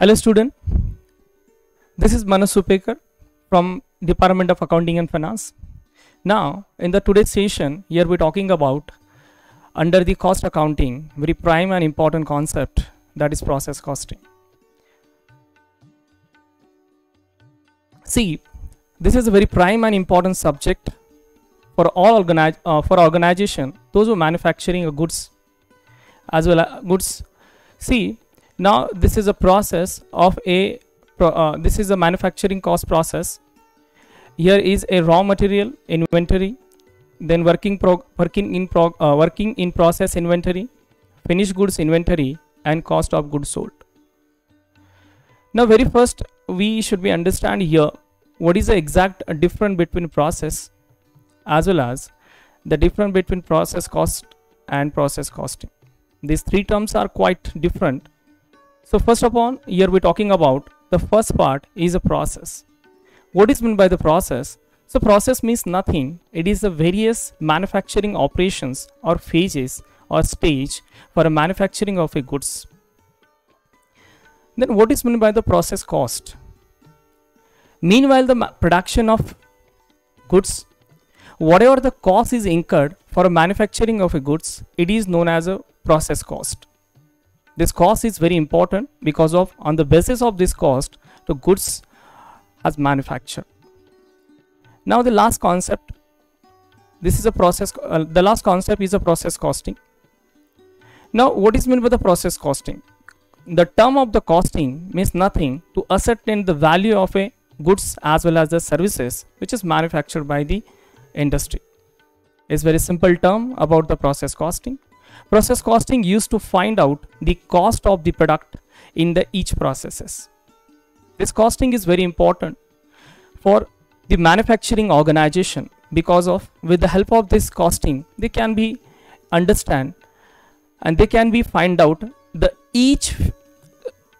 Hello student, this is Manoj Supekar from Department of Accounting and Finance. Now in the today's session here we're talking about under the cost accounting very prime and important concept that is process costing. See this is a very prime and important subject for all organi- uh, for organization those who are manufacturing a goods as well as goods see now this is a process of a uh, this is a manufacturing cost process. Here is a raw material inventory then working working in uh, working in process inventory finished goods inventory and cost of goods sold. Now very first we should be understand here what is the exact difference between process as well as the difference between process cost and process costing. These three terms are quite different so first of all here we're talking about the first part is a process. What is meant by the process? So process means nothing. It is the various manufacturing operations or phases or stage for a manufacturing of a goods. Then what is meant by the process cost? Meanwhile the production of goods whatever the cost is incurred for a manufacturing of a goods it is known as a process cost this cost is very important because of on the basis of this cost the goods as manufactured. Now the last concept this is a process uh, the last concept is a process costing. Now what is meant by the process costing? The term of the costing means nothing to ascertain the value of a goods as well as the services which is manufactured by the industry. It's very simple term about the process costing process costing used to find out the cost of the product in the each processes. This costing is very important for the manufacturing organization because of with the help of this costing they can be understand and they can be find out the each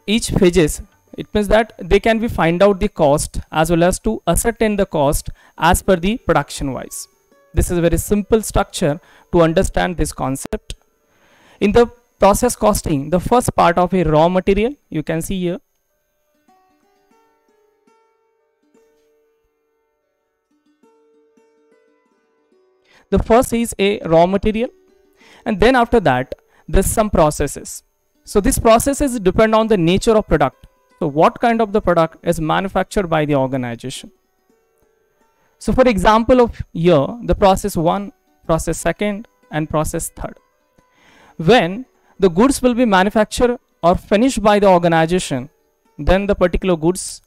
each phases. It means that they can be find out the cost as well as to ascertain the cost as per the production wise. This is a very simple structure to understand this concept in the process costing the first part of a raw material you can see here. The first is a raw material and then after that there's some processes. So these processes depend on the nature of product. So what kind of the product is manufactured by the organization. So for example of here the process 1 process second and process third when the goods will be manufactured or finished by the organization then the particular goods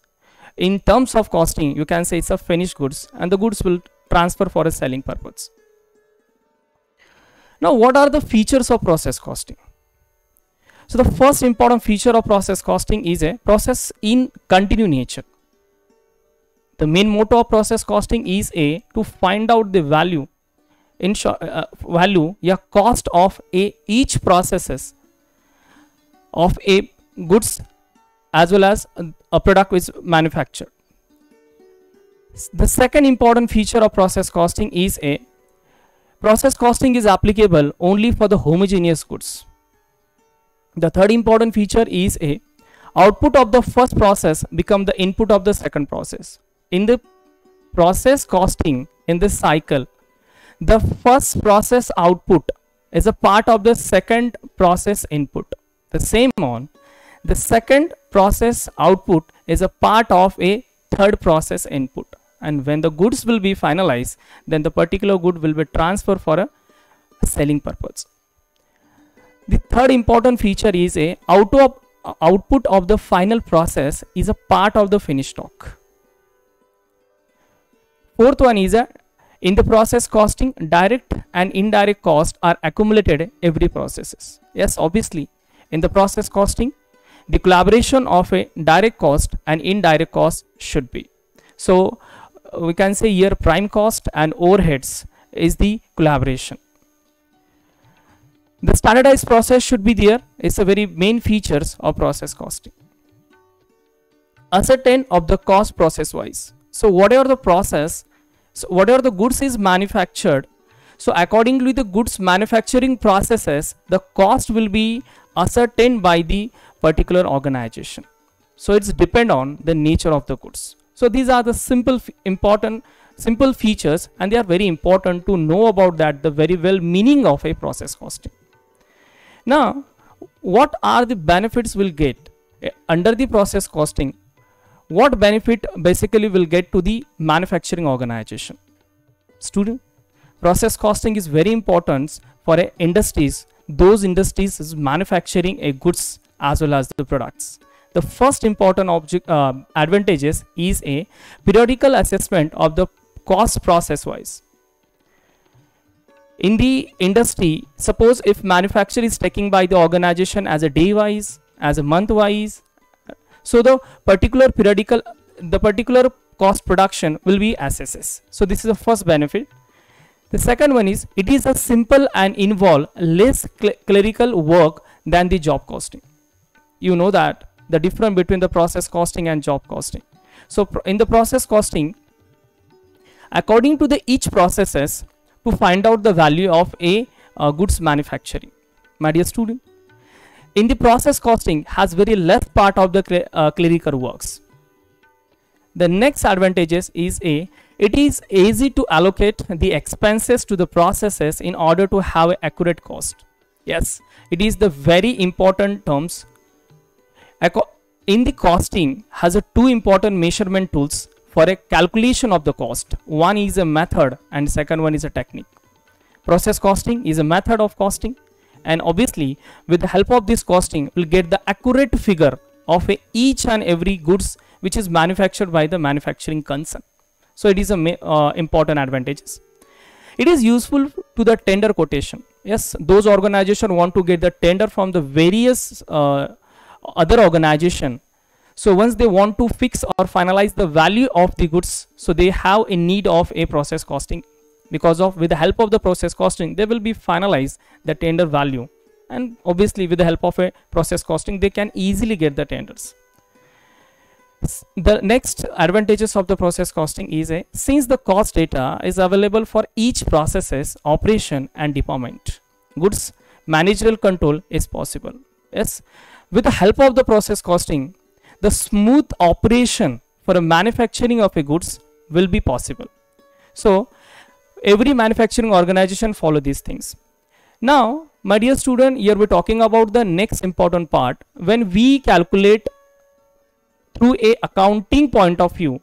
in terms of costing you can say it's a finished goods and the goods will transfer for a selling purpose. Now what are the features of process costing? So the first important feature of process costing is a process in continue nature. The main motto of process costing is a to find out the value in short, uh, value yeah cost of a each processes of a goods as well as a, a product which is manufactured. The second important feature of process costing is a process costing is applicable only for the homogeneous goods. The third important feature is a output of the first process become the input of the second process. In the process costing in this cycle the first process output is a part of the second process input. The same on the second process output is a part of a third process input. And when the goods will be finalized then the particular good will be transferred for a selling purpose. The third important feature is a out of, output of the final process is a part of the finished stock. Fourth one is a in the process costing direct and indirect cost are accumulated every processes. Yes obviously in the process costing the collaboration of a direct cost and indirect cost should be. So uh, we can say here prime cost and overheads is the collaboration. The standardized process should be there. It's a very main features of process costing. Ascertain of the cost process wise so whatever the process so whatever the goods is manufactured so accordingly the goods manufacturing processes the cost will be ascertained by the particular organization So it's depend on the nature of the goods. So these are the simple important simple features and they are very important to know about that the very well meaning of a process costing. Now what are the benefits we'll get uh, under the process costing what benefit basically will get to the manufacturing organization? Student process costing is very important for industries those industries is manufacturing a goods as well as the products. The first important object uh, advantages is a periodical assessment of the cost process wise in the industry suppose if manufacture is taken by the organization as a day wise as a month wise so the particular periodical the particular cost production will be SSS so this is the first benefit. The second one is it is a simple and involve less cl clerical work than the job costing. You know that the difference between the process costing and job costing. So in the process costing according to the each processes to find out the value of a uh, goods manufacturing. My dear student in the process costing has very less part of the uh, clerical works the next advantages is a it is easy to allocate the expenses to the processes in order to have accurate cost yes it is the very important terms in the costing has a two important measurement tools for a calculation of the cost. One is a method and second one is a technique. Process costing is a method of costing and obviously with the help of this costing we'll get the accurate figure of each and every goods which is manufactured by the manufacturing concern. So it is a uh, important advantages. It is useful to the tender quotation. Yes, those organization want to get the tender from the various uh, other organization so once they want to fix or finalize the value of the goods so they have a need of a process costing because of with the help of the process costing they will be finalize the tender value. And obviously with the help of a process costing they can easily get the tenders. The next advantages of the process costing is a since the cost data is available for each processes operation and department goods managerial control is possible. Yes with the help of the process costing the smooth operation for a manufacturing of a goods will be possible. So every manufacturing organization follow these things. Now, my dear student, here we're talking about the next important part. When we calculate through a accounting point of view,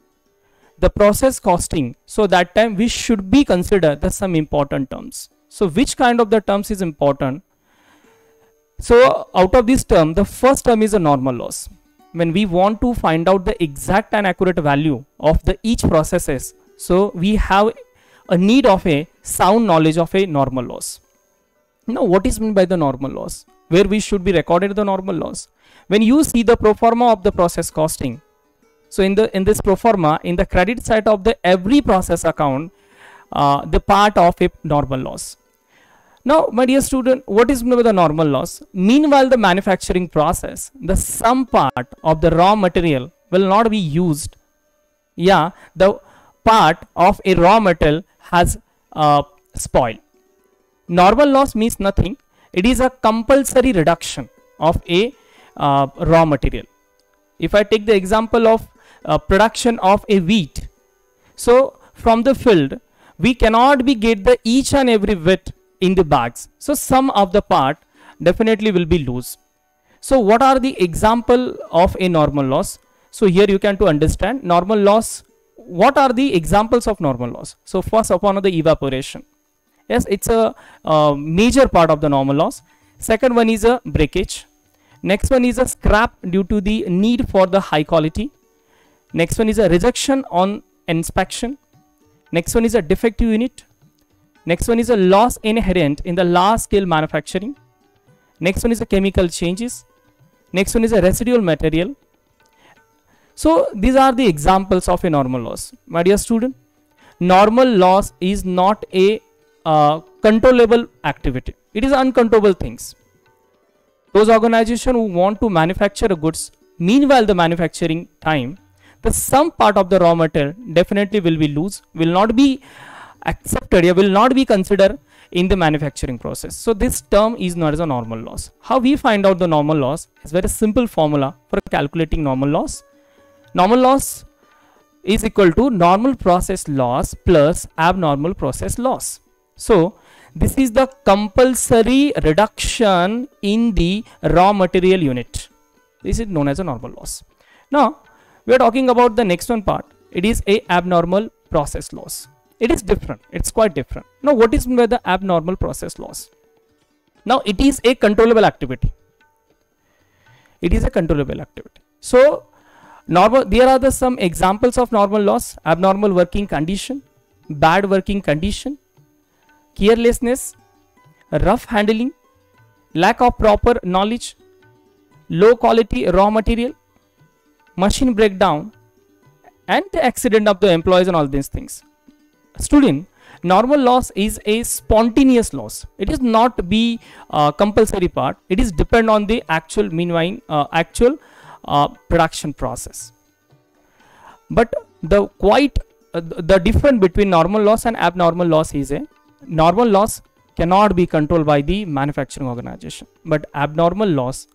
the process costing, so that time we should be consider the some important terms. So which kind of the terms is important? So out of this term, the first term is a normal loss when we want to find out the exact and accurate value of the each processes so we have a need of a sound knowledge of a normal loss now what is meant by the normal loss where we should be recorded the normal loss when you see the pro forma of the process costing so in the in this pro forma in the credit side of the every process account uh, the part of a normal loss now, my dear student, what is meant by the normal loss? Meanwhile, the manufacturing process, the some part of the raw material will not be used. Yeah, the part of a raw material has uh, spoiled. Normal loss means nothing. It is a compulsory reduction of a uh, raw material. If I take the example of uh, production of a wheat, so from the field, we cannot be get the each and every wheat in the bags. So some of the part definitely will be loose. So what are the example of a normal loss? So here you can to understand normal loss. What are the examples of normal loss? So first upon the evaporation. Yes, it's a, a major part of the normal loss. Second one is a breakage. Next one is a scrap due to the need for the high quality. Next one is a rejection on inspection. Next one is a defective unit. Next one is a loss inherent in the large scale manufacturing. Next one is a chemical changes. Next one is a residual material. So these are the examples of a normal loss. My dear student, normal loss is not a uh, controllable activity. It is uncontrollable things. Those organizations who want to manufacture goods, meanwhile the manufacturing time, the some part of the raw material definitely will be loose, will not be accepted will not be considered in the manufacturing process. So this term is known as a normal loss. How we find out the normal loss is very simple formula for calculating normal loss. Normal loss is equal to normal process loss plus abnormal process loss. So this is the compulsory reduction in the raw material unit. This is known as a normal loss. Now we are talking about the next one part. It is a abnormal process loss. It is different. It's quite different. Now what is by the abnormal process loss? Now it is a controllable activity. It is a controllable activity. So normal there are the some examples of normal loss abnormal working condition bad working condition carelessness rough handling lack of proper knowledge low quality raw material machine breakdown and the accident of the employees and all these things. Student normal loss is a spontaneous loss. It is not be uh, compulsory part. It is depend on the actual meanwhile uh, actual uh, production process. But the quite uh, the difference between normal loss and abnormal loss is a normal loss cannot be controlled by the manufacturing organization. But abnormal loss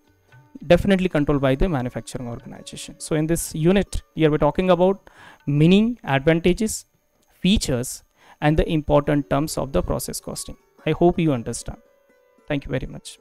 definitely controlled by the manufacturing organization. So in this unit here we're talking about meaning advantages features and the important terms of the process costing. I hope you understand. Thank you very much